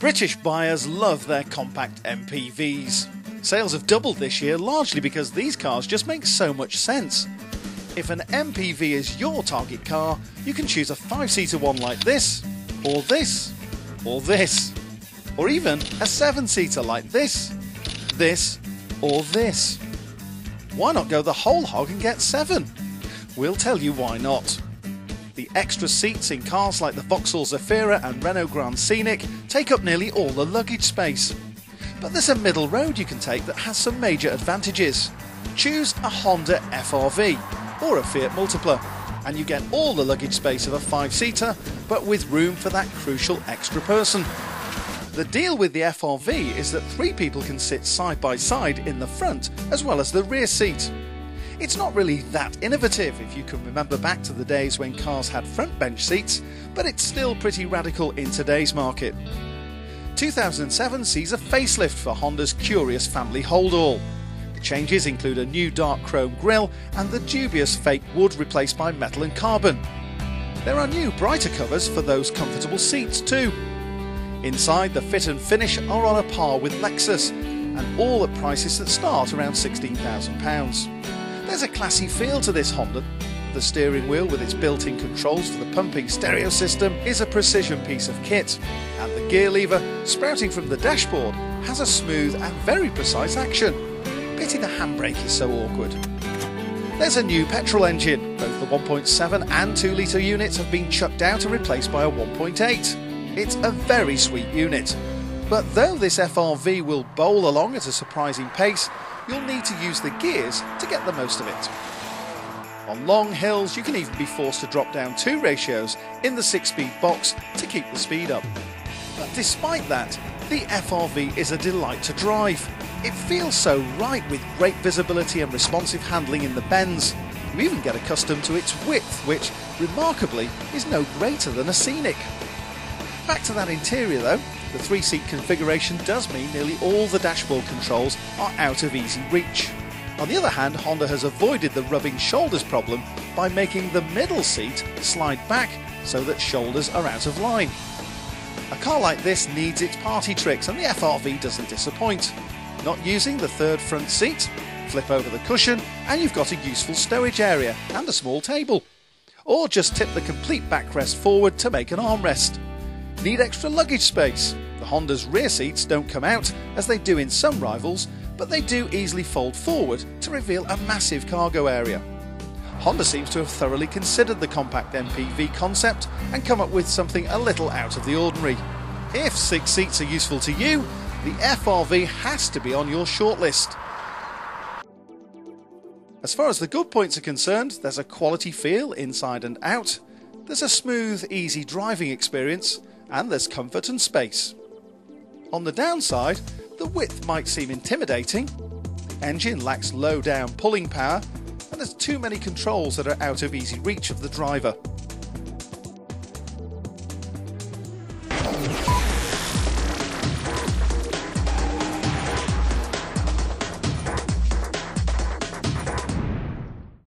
British buyers love their compact MPVs. Sales have doubled this year largely because these cars just make so much sense. If an MPV is your target car, you can choose a five seater one like this, or this, or this, or even a seven seater like this, this, or this. Why not go the whole hog and get seven? We'll tell you why not. The extra seats in cars like the Vauxhall Zafira and Renault Grand Scenic take up nearly all the luggage space. But there's a middle road you can take that has some major advantages. Choose a Honda FRV or a Fiat Multipla, and you get all the luggage space of a five seater, but with room for that crucial extra person. The deal with the FRV is that three people can sit side by side in the front as well as the rear seat. It's not really that innovative if you can remember back to the days when cars had front bench seats, but it's still pretty radical in today's market. 2007 sees a facelift for Honda's curious family holdall. The changes include a new dark chrome grille and the dubious fake wood replaced by metal and carbon. There are new brighter covers for those comfortable seats too. Inside, the fit and finish are on a par with Lexus, and all at prices that start around £16,000. There's a classy feel to this Honda. The steering wheel with its built-in controls for the pumping stereo system is a precision piece of kit, and the gear lever, sprouting from the dashboard, has a smooth and very precise action. Pity the handbrake is so awkward. There's a new petrol engine. Both the 1.7 and 2 litre units have been chucked out and replaced by a 1.8. It's a very sweet unit. But though this FRV will bowl along at a surprising pace, you'll need to use the gears to get the most of it. On long hills, you can even be forced to drop down two ratios in the six-speed box to keep the speed up. But despite that, the FRV is a delight to drive. It feels so right with great visibility and responsive handling in the bends. You even get accustomed to its width, which, remarkably, is no greater than a scenic. Back to that interior though, the three seat configuration does mean nearly all the dashboard controls are out of easy reach. On the other hand, Honda has avoided the rubbing shoulders problem by making the middle seat slide back so that shoulders are out of line. A car like this needs its party tricks and the FRV doesn't disappoint. Not using the third front seat, flip over the cushion and you've got a useful stowage area and a small table. Or just tip the complete backrest forward to make an armrest. Need extra luggage space? The Honda's rear seats don't come out as they do in some rivals, but they do easily fold forward to reveal a massive cargo area. Honda seems to have thoroughly considered the compact MPV concept and come up with something a little out of the ordinary. If six seats are useful to you, the FRV has to be on your shortlist. As far as the good points are concerned, there's a quality feel inside and out, there's a smooth, easy driving experience, and there's comfort and space. On the downside, the width might seem intimidating, engine lacks low down pulling power, and there's too many controls that are out of easy reach of the driver.